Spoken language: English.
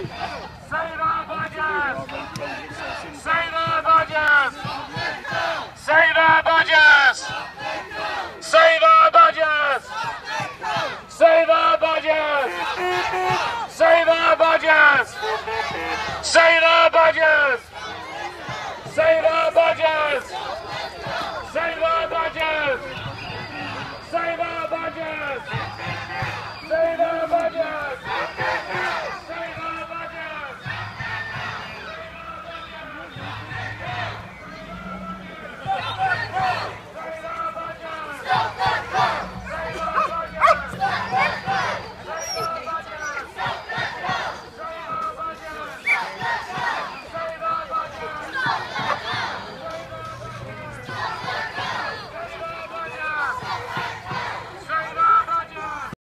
Seyda Bagas! Save our Seyda Save our Bagas! Save our Seyda Save our Bagas! Yeah.